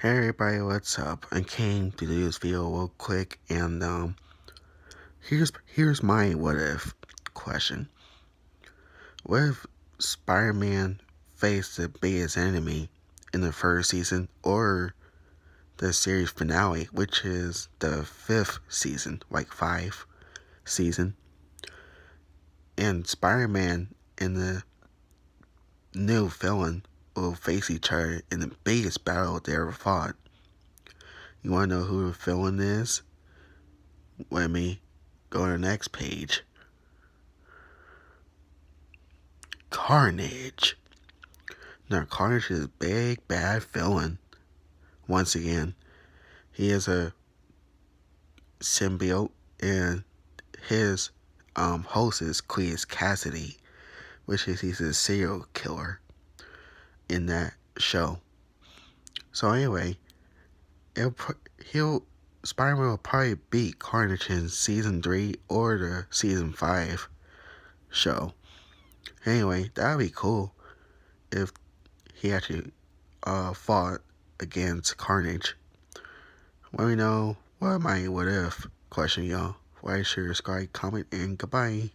Hey everybody, what's up? I came to do this video real quick and um here's here's my what if question. What if Spider-Man faced the biggest enemy in the first season or the series finale, which is the fifth season, like five season. And Spider-Man and the new villain will face each other in the biggest battle they ever fought. You want to know who the villain is? Let me go to the next page. Carnage. Now, Carnage is a big, bad villain. Once again, he is a symbiote, and his um, host is Cletus Kasady, which is he's a serial killer in that show. So anyway, he'll, he'll Spider-Man will probably beat Carnage in season three or the season five show. Anyway, that'd be cool if he actually uh, fought against Carnage. Let me know what I what if question y'all. Why share, subscribe, comment, and goodbye.